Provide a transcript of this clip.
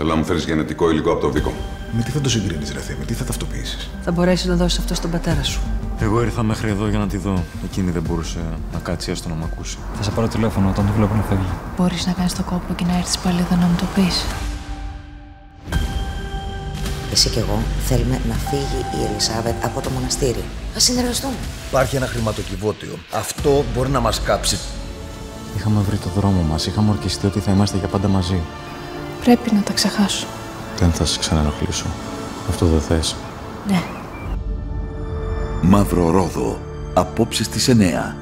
Θέλω να μου φέρεις γενετικό υλικό από το Βίκο. Με τι θα το συγκρίνεις, Ρε Θεέ, με τι θα ταυτοποιήσεις; Θα μπορέσεις να δώσεις αυτό στον πατέρα σου. Εγώ ήρθα μέχρι εδώ για να τη δω. Εκείνη δεν μπορούσε να κάτσει έστω να μ' ακούσει. Θα σε πάρω τηλέφωνο όταν το βλέπω να φεύγει. Μπορείς να κάνεις το κόπο και να έρθεις πάλι εδώ να μου το πεις. Εσύ και εγώ θέλουμε να φύγει η Ελισάβετ από το μοναστήρι. Θα συνεργαστούμε. Υπάρχει ένα χρηματοκιβώτιο. Αυτό μπορεί να μας κάψει. Είχαμε βρει το δρόμο μας. Είχαμε ορκιστεί ότι θα είμαστε για πάντα μαζί. Πρέπει να τα ξεχάσω. Δεν θα σε ξανανοχλήσω. Αυτό δεν θες. Ναι. Μαύρο Ρόδο. Απόψε στις 9.